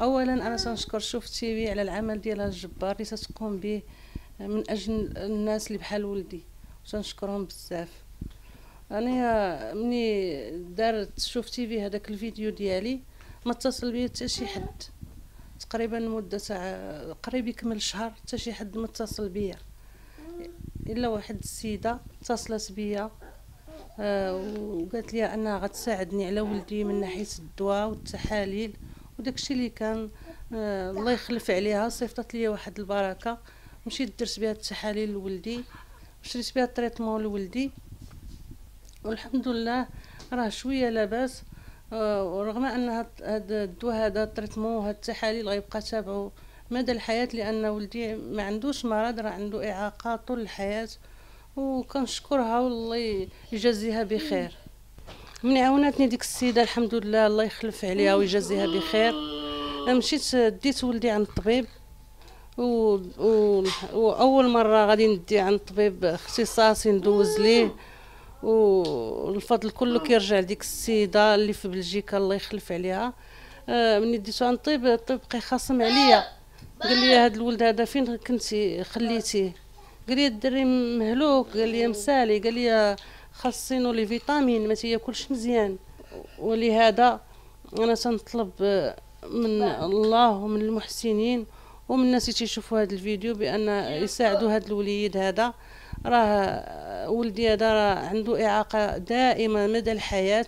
اولا أنا سنشكر شوف تيفي على العمل ديالها الجبار اللي تتقوم به من أجل الناس اللي بحال ولدي. وتنشكرهم بزاف. أنا مني دارت شوف تيفي هذاك الفيديو ديالي ما اتصل بيا حتى شي حد. تقريبا مدة قريب يكمل شهر حتى شي حد ما اتصل بيا إلا واحد السيدة اتصلت بيا آه وقالت لي انها غتساعدني على ولدي من ناحية الدواء والتحاليل وداكشي اللي كان آه الله يخلف عليها صيفطت لي واحد البركة. مشيت درت بها التحاليل لولدي شريت بها ال traitement لولدي. والحمد لله راه شوية لاباس آه ورغم أن هذا الدواء هذا ال traitement هاد التحاليل غيبقى تابعو مدى الحياة لأن ولدي ما عندوش مرض راه عنده إعاقة طول الحياة وكنشكرها والله يجازيها بخير. من عاوناتني ديك السيدة الحمد لله الله يخلف عليها ويجازيها بخير. مشيت ديت ولدي عند الطبيب و... و... وأول مرة غادي ندي عند طبيب اختصاصي ندوز ليه. والفضل كله كيرجع لديك السيدة اللي في بلجيكا الله يخلف عليها. آه ملي ديتو عند الطبيب الطبيب بقى خاصم عليا. قال لي هذا الولد هذا فين كنتي؟ خليتيه قال لي الدري مهلوك. قال لي مسالي. قال لي خاصينو لي فيتامين ما تياكلش مزيان. ولهذا أنا تنطلب من الله ومن المحسنين ومن الناس اللي تيشوفوا هذا الفيديو بأن يساعدوا هذا الوليد هذا. راه ولدي هذا راه عنده إعاقة دائمة مدى الحياة.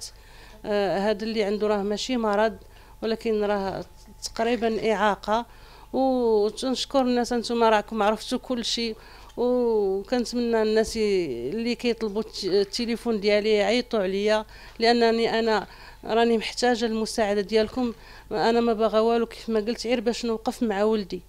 آه هذا اللي عنده راه ماشي مرض ولكن راه تقريبا إعاقة. وتنشكر الناس أنتم راكم عرفتوا كل شيء وكنتمنى الناس اللي كيطلبوا التليفون ديالي يعيطوا عليا لأنني أنا راني محتاجة المساعده ديالكم. أنا ما باغا والو كيف ما قلت غير باش نوقف مع ولدي.